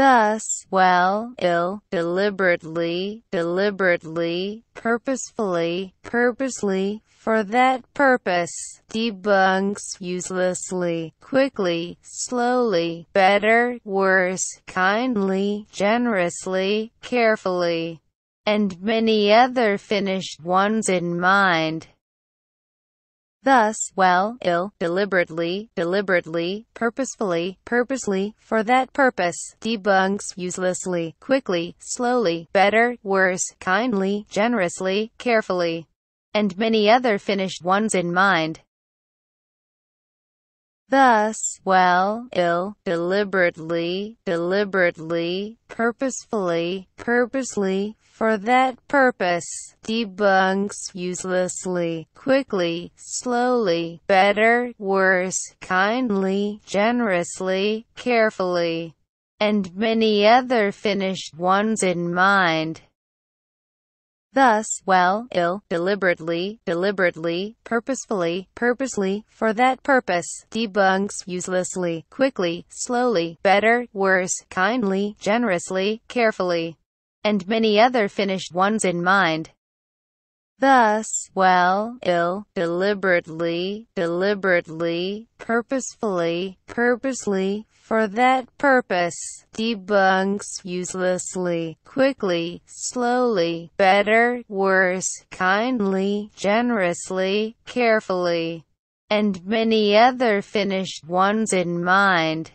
thus, well, ill, deliberately, deliberately, purposefully, purposely, for that purpose, debunks uselessly, quickly, slowly, better, worse, kindly, generously, carefully, and many other finished ones in mind. Thus, well, ill, deliberately, deliberately, purposefully, purposely, for that purpose, debunks uselessly, quickly, slowly, better, worse, kindly, generously, carefully, and many other finished ones in mind. Thus, well, ill, deliberately, deliberately, purposefully, purposely, for that purpose, debunks uselessly, quickly, slowly, better, worse, kindly, generously, carefully, and many other finished ones in mind. Thus, well, ill, deliberately, deliberately, purposefully, purposely, for that purpose, debunks uselessly, quickly, slowly, better, worse, kindly, generously, carefully, and many other finished ones in mind. Thus, well, ill, deliberately, deliberately, purposefully, purposely, for that purpose, debunks uselessly, quickly, slowly, better, worse, kindly, generously, carefully, and many other finished ones in mind.